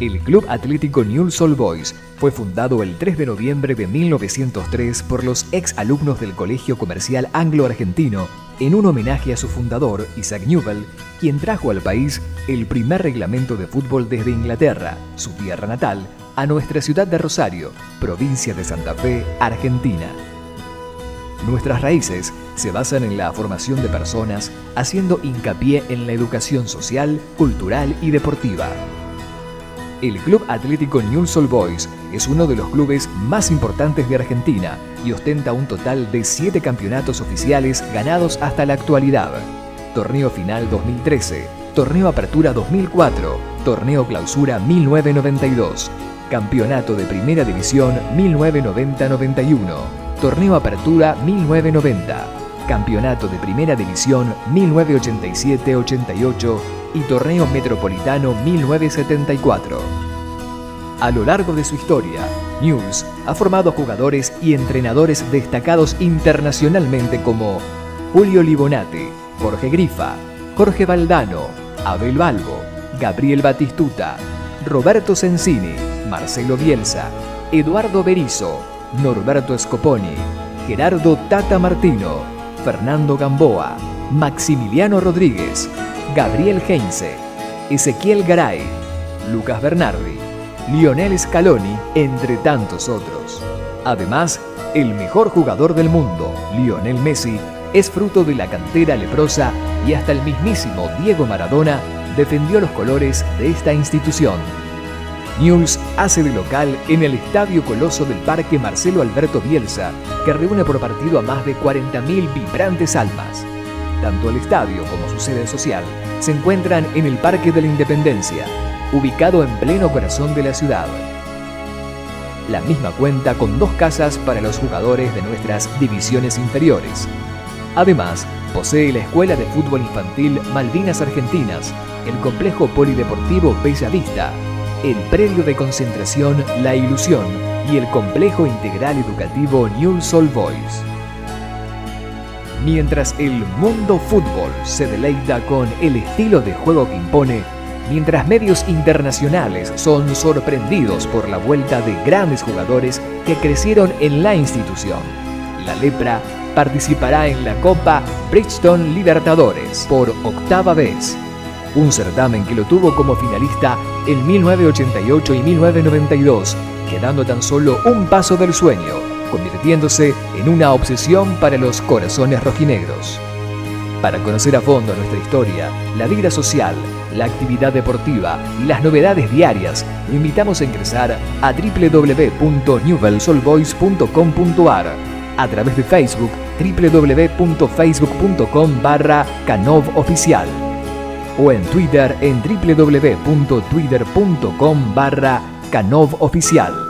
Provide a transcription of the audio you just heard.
El Club Atlético Newell's Old Boys fue fundado el 3 de noviembre de 1903 por los ex alumnos del Colegio Comercial Anglo-Argentino en un homenaje a su fundador, Isaac Newell, quien trajo al país el primer reglamento de fútbol desde Inglaterra, su tierra natal, a nuestra ciudad de Rosario, provincia de Santa Fe, Argentina. Nuestras raíces se basan en la formación de personas, haciendo hincapié en la educación social, cultural y deportiva. El Club Atlético Newell's Old Boys es uno de los clubes más importantes de Argentina y ostenta un total de 7 campeonatos oficiales ganados hasta la actualidad. Torneo Final 2013, Torneo Apertura 2004, Torneo Clausura 1992, Campeonato de Primera División 1990-91, Torneo Apertura 1990, Campeonato de Primera División 1987-88 y Torneo Metropolitano 1974. A lo largo de su historia, News ha formado jugadores y entrenadores destacados internacionalmente como Julio Libonati, Jorge Grifa, Jorge Valdano, Abel Balbo, Gabriel Batistuta, Roberto Sensini, Marcelo Bielsa, Eduardo Berizo, Norberto Scoponi, Gerardo Tata Martino, Fernando Gamboa, Maximiliano Rodríguez, Gabriel Heinze, Ezequiel Garay, Lucas Bernardi, Lionel Scaloni, entre tantos otros. Además, el mejor jugador del mundo, Lionel Messi, es fruto de la cantera leprosa y hasta el mismísimo Diego Maradona defendió los colores de esta institución. News hace de local en el Estadio Coloso del Parque Marcelo Alberto Bielsa, que reúne por partido a más de 40.000 vibrantes almas. Tanto el estadio como su sede social se encuentran en el Parque de la Independencia, ubicado en pleno corazón de la ciudad. La misma cuenta con dos casas para los jugadores de nuestras divisiones inferiores. Además, posee la Escuela de Fútbol Infantil Malvinas Argentinas, el Complejo Polideportivo Bella Vista, el Predio de Concentración La Ilusión y el Complejo Integral Educativo New Soul Boys. Mientras el mundo fútbol se deleita con el estilo de juego que impone, mientras medios internacionales son sorprendidos por la vuelta de grandes jugadores que crecieron en la institución. La Lepra participará en la Copa Bridgestone Libertadores por octava vez, un certamen que lo tuvo como finalista en 1988 y 1992, quedando tan solo un paso del sueño, convirtiéndose en una obsesión para los corazones rojinegros. Para conocer a fondo nuestra historia, la vida social, la actividad deportiva y las novedades diarias, invitamos a ingresar a www.newbelsolboys.com.ar a través de Facebook www.facebook.com barra canovoficial o en Twitter en www.twitter.com barra canovoficial.